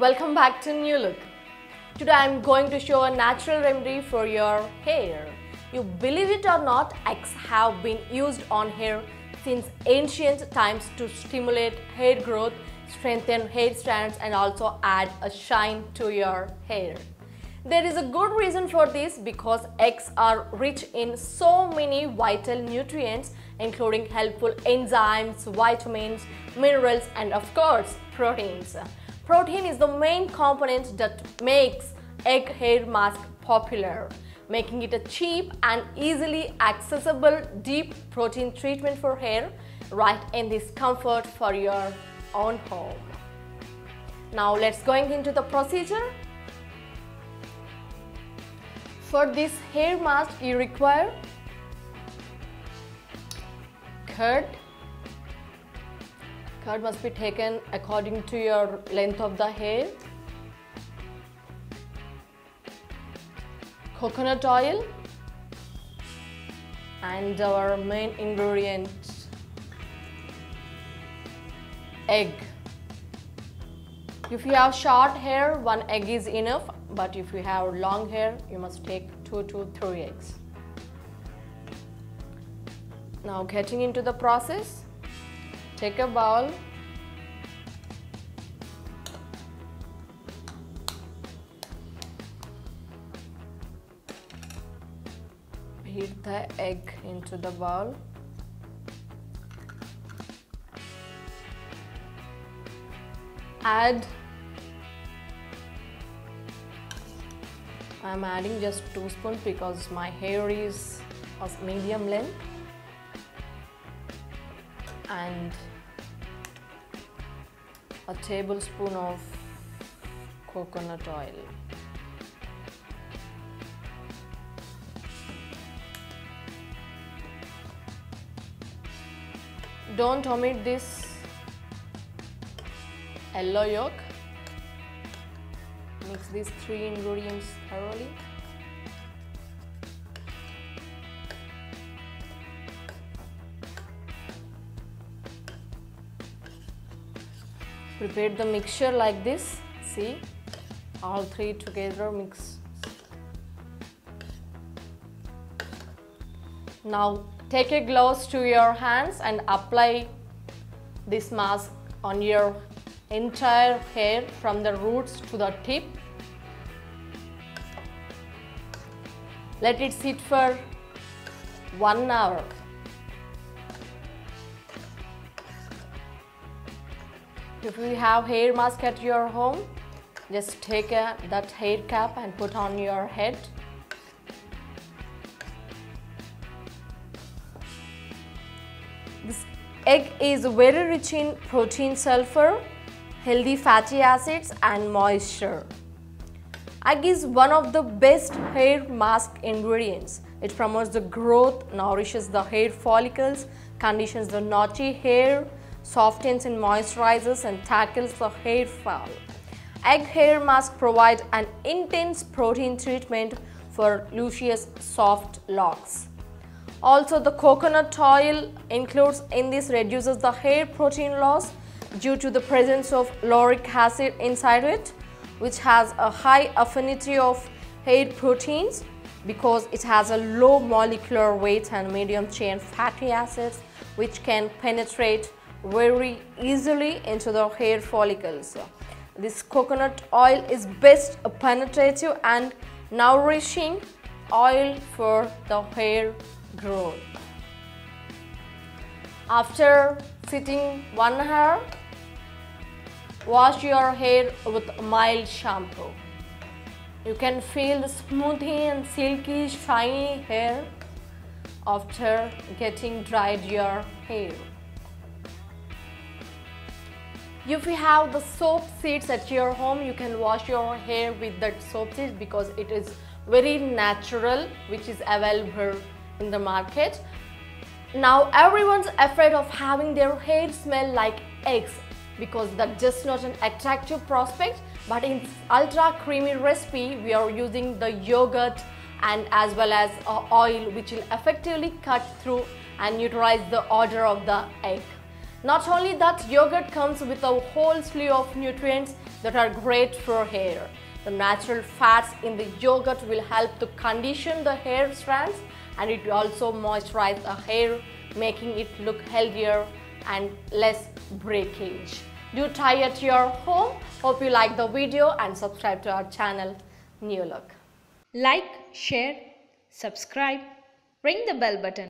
Welcome back to New Look. Today I'm going to show a natural remedy for your hair. You believe it or not, eggs have been used on hair since ancient times to stimulate hair growth, strengthen hair strands and also add a shine to your hair. There is a good reason for this because eggs are rich in so many vital nutrients including helpful enzymes, vitamins, minerals and of course proteins. Protein is the main component that makes egg hair mask popular, making it a cheap and easily accessible deep protein treatment for hair right in this comfort for your own home. Now let's going into the procedure. For this hair mask you require curd must be taken according to your length of the hair. Coconut oil and our main ingredient egg. If you have short hair, one egg is enough, but if you have long hair, you must take two to three eggs. Now getting into the process, Take a bowl. Heat the egg into the bowl. Add I'm adding just 2 spoons because my hair is of medium length and a tablespoon of coconut oil. Don't omit this yellow yolk. Mix these three ingredients thoroughly. prepare the mixture like this see all three together mix now take a gloves to your hands and apply this mask on your entire hair from the roots to the tip let it sit for one hour If you have hair mask at your home, just take a, that hair cap and put on your head. Egg is very rich in protein, sulfur, healthy fatty acids and moisture. Egg is one of the best hair mask ingredients. It promotes the growth, nourishes the hair follicles, conditions the knotty hair, softens and moisturizes and tackles the hair fall. Egg hair mask provides an intense protein treatment for luscious soft locks. Also the coconut oil includes in this reduces the hair protein loss due to the presence of lauric acid inside it which has a high affinity of hair proteins because it has a low molecular weight and medium chain fatty acids which can penetrate very easily into the hair follicles. This coconut oil is best penetrative and nourishing oil for the hair growth. After sitting one hour, wash your hair with mild shampoo. You can feel the smoothie and silky shiny hair after getting dried your hair. If you have the soap seeds at your home, you can wash your hair with that soap seeds because it is very natural which is available in the market. Now everyone's afraid of having their hair smell like eggs because that's just not an attractive prospect but in ultra creamy recipe we are using the yogurt and as well as uh, oil which will effectively cut through and neutralize the odor of the egg. Not only that, yogurt comes with a whole slew of nutrients that are great for hair. The natural fats in the yogurt will help to condition the hair strands and it also moisturize the hair, making it look healthier and less breakage. Do try at your home. Hope you like the video and subscribe to our channel, New Look. Like, share, subscribe, ring the bell button.